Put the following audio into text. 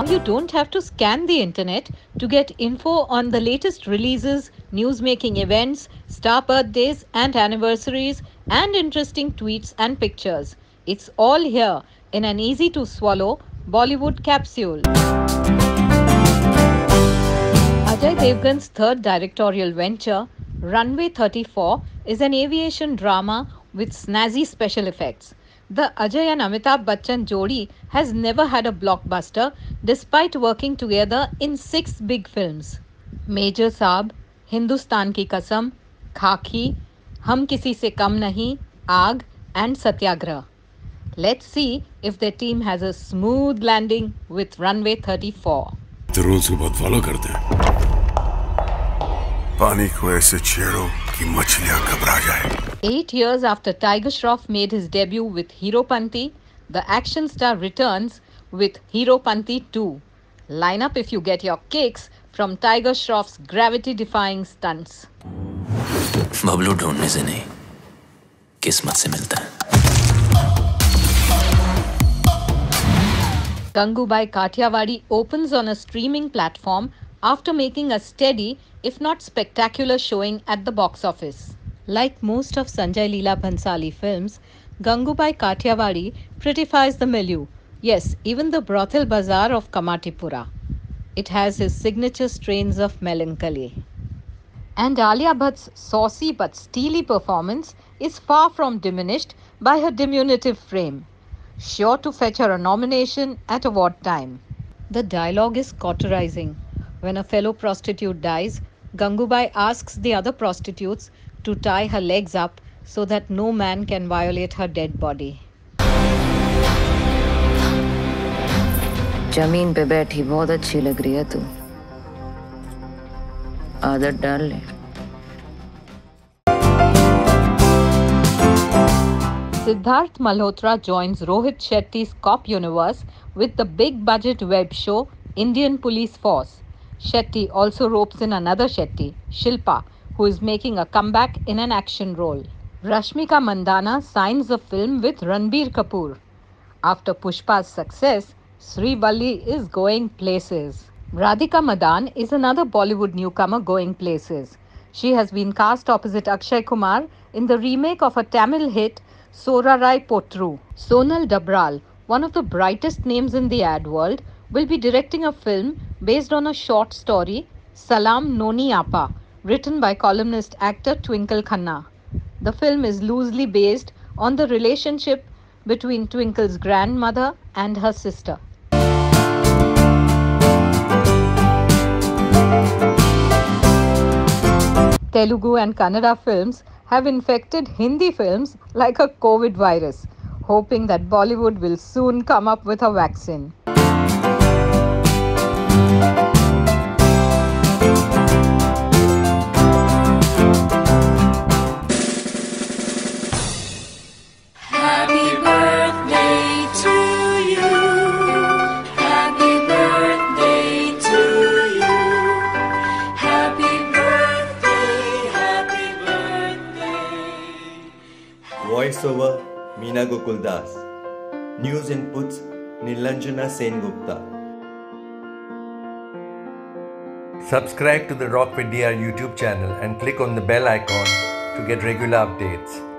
Now you don't have to scan the internet to get info on the latest releases, news-making events, star birthdays and anniversaries, and interesting tweets and pictures. It's all here in an easy-to-swallow Bollywood capsule. Ajay Devgan's third directorial venture, Runway 34, is an aviation drama with snazzy special effects. The Ajay and Amitabh Bachchan Jodi has never had a blockbuster despite working together in six big films. Major Saab, Hindustan Ki Kasam, Khaki, Hum Kisi Se Kam Nahi, Aag and Satyagrah. Let's see if their team has a smooth landing with Runway 34. तो rules को बहुत follow करते हैं पानी को ऐसे छेड़ो कि मछलियाँ घबरा जाए Eight years after Tiger Shroff made his debut with Heropanti, the action star returns with Heropanti 2. Line up if you get your kicks from Tiger Shroff's gravity defying stunts. Bablu, ढूंढने से नहीं किस्मत से मिलता Gangubai Kathiawadi opens on a streaming platform after making a steady, if not spectacular, showing at the box office. Like most of Sanjay Leela Bhansali films, Gangubai Kathiawadi prettifies the milieu. Yes, even the brothel bazaar of Kamatipura. It has his signature strains of melancholy. And Alia Bhatt's saucy but steely performance is far from diminished by her diminutive frame sure to fetch her a nomination at award time. The dialogue is cauterizing. When a fellow prostitute dies, Gangubai asks the other prostitutes to tie her legs up so that no man can violate her dead body. ज़मीन पे बैठी बहुत अच्छी लग रही है तू। आदत डाल ले। Siddharth Malhotra joins Rohit Shetty cop universe with the big budget web show Indian police force Shetty also ropes in another Shetty Shilpa. Who is making a comeback in an action role. Rashmika Mandanna signs a film with Ranbir Kapoor. After Pushpa's success, Sri Valli is going places. Radhika Madan is another Bollywood newcomer going places. She has been cast opposite Akshay Kumar in the remake of a Tamil hit Soorarai Pottru. Sonal Dabral, one of the brightest names in the ad world, will be directing a film based on a short story, Salam Noni Appa, written by columnist actor Twinkle Khanna. The film is loosely based on the relationship between Twinkle's grandmother and her sister. Telugu and Kannada films have infected Hindi films like a COVID virus, hoping that Bollywood will soon come up with a vaccine. Voice over Meena Gokul Das. News inputs Nilanjana Gupta. Subscribe to the Rock YouTube channel and click on the bell icon to get regular updates.